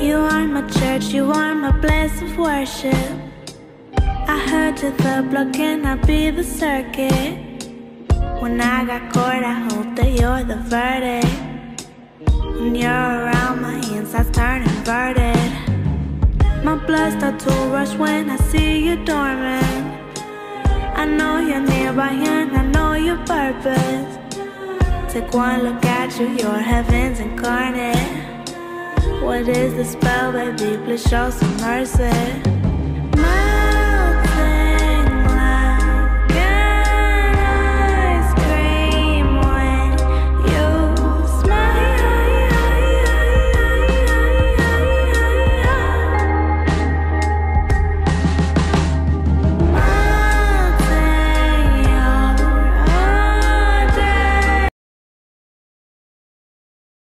You are my church, you are my place of worship. I heard you the block, can I be the circuit? When I got caught, I hope that you're the verdict. When you're around, my insides turn inverted. My blood starts to rush when I see you dormant. I know you're nearby and I know your purpose. Take one look at you, you're heaven's incarnate. What is the spell, baby? Please show some mercy.